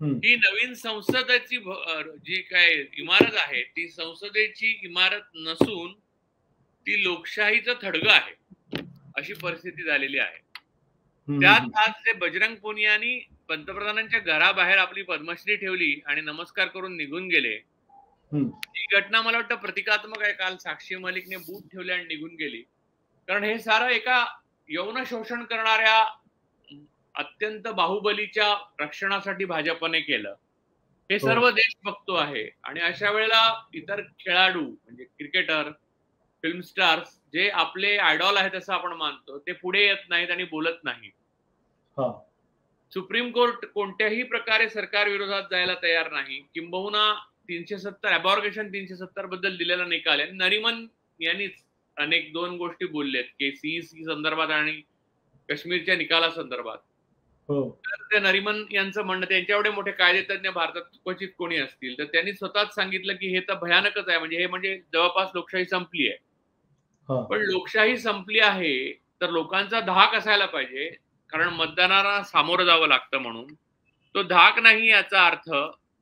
ही नवीन संसदेची जी काय इमारत आहे ती संसदेची इमारत नसून ती लोकशाहीचं थडग आहे अशी परिस्थिती झालेली आहे. त्यात आज जे बजरंग पुनियानी पंतप्रधानांच्या घराबाहेर आपली पद्मश्री ठेवली आणि नमस्कार करून निघून गेले ही घटना मला वाटतं प्रतिकात्मक आहे. काल साक्षी मलिकने बूट ठेवले आणि निघून गेली. कारण हे सारं एका यौन शोषण करणाऱ्या अत्यंत बाहुबलीच्या रक्षणासाठी भाजपने केलं. हे हो. सर्व देश बघतो आहे. आणि अशा वेळेला इतर खेळाडू म्हणजे क्रिकेटर फिल्म स्टार्स जे आपले आयडॉल आहेत असं आपण मानतो ते पुढे येत नाहीत आणि बोलत नाहीत सुप्रीम कोर्ट कोणत्याही प्रकारे सरकार विरोधात जायला तयार नाही. किंबहुना तीनशे सत्तर अबॉर्गेशन तीनशे सत्तरबद्दल दिलेला निकाल आहे. नरिमन यांनीच अनेक दोन गोष्टी बोललेत. की सीईसी संदर्भात आणि काश्मीरच्या निकाला संदर्भात. तर ते नरिमन यांचं म्हणणं त्यांच्या एवढे मोठे कायदेतज्ञ भारतात क्वचित कोणी असतील तर त्यांनी स्वतःच सांगितलं की हे तर भयानकच आहे. म्हणजे हे म्हणजे जवळपास लोकशाही संपली आहे. पण लोकशाही संपली आहे तर लोकांचा धाक असायला पाहिजे. कारण मतदानाला सामोरं जावं लागतं म्हणून. तो धाक नाही याचा अर्थ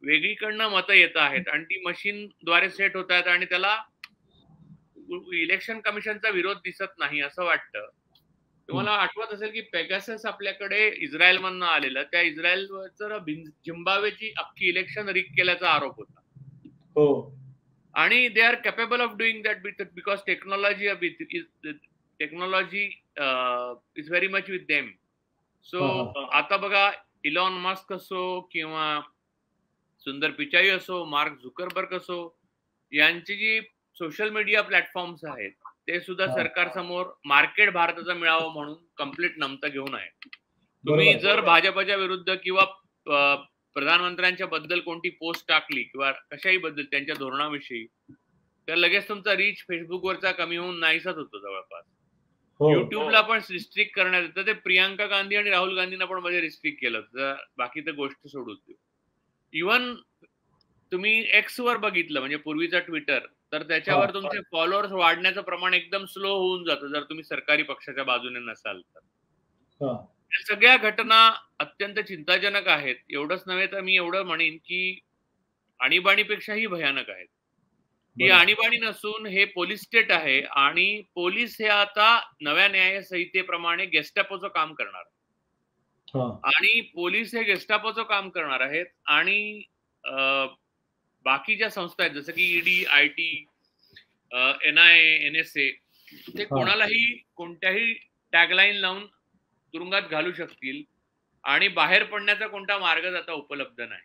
वेगळीकडनं मतं येत आहेत आणि ती मशीनद्वारे सेट होत आहेत आणि त्याला इलेक्शन कमिशनचा विरोध दिसत नाही असं वाटतं. तुम्हाला आठवत असेल की पेगासस आपल्याकडे इस्रायल मधनं आलेलं त्या इस्रायल झिम्बावेची अख्खी इलेक्शन रिक केल्याचा आरोप होता. हो. आणि they are capable of doing that because technology technology is very much with them so आता बघा इलॉन मास्क असो किंवा सुंदर पिचाई असो मार्क झुकरबर्ग असो यांची जी सोशल मीडिया प्लॅटफॉर्म्स आहेत ते सुद्धा सरकार समोर मार्केट भारताचं मिळावं म्हणून कंप्लीट नमतं घेऊन आहे. तुम्ही जर भाजपच्या विरुद्ध किंवा प्रधानमंत्र्यांच्या बद्दल कोणती पोस्ट टाकली किंवा कशाही बद्दल त्यांच्या धोरणाविषयी तर लगेच तुमचा रीच फेसबुकवरचा कमी होऊन नाहीसाच होतो जवळपास. हो. युट्यूबला पण रिस्ट्रिक्ट करण्यात येतं. ते प्रियांका गांधी आणि राहुल गांधींना पण मध्ये रिस्ट्रिक्ट केलं बाकी तर गोष्ट सोडून इवन तुम्ही एक्स वर बघितलं म्हणजे पूर्वीचा ट्विटर तर त्याच्यावर तुमचे फॉलोअर्स वाढण्याचं प्रमाण एकदम स्लो होऊन जातं जर तुम्ही सरकारी पक्षाच्या बाजूने नसाल तर. सगळ्या घटना अत्यंत चिंताजनक आहेत. एवढंच नव्हे तर मी एवढं म्हणेन की आणीबाणीपेक्षाही भयानक आहेत. ही आणीबाणी नसून हे पोलीस स्टेट आहे आणि पोलीस हे आता नव्या न्याय संहितेप्रमाणे गेस्टापोचं काम करणार आणि पोलीस हे गेस्टापोचं काम करणार आहेत आणि बाकीच्या संस्था आहेत जसं की ED I T N I N S A ते कोणालाही कोणत्याही टॅगलाईन लावून तुरुंगात घालू शकतील आणि बाहेर पडण्याचा कोणता मार्ग आता उपलब्ध नाही.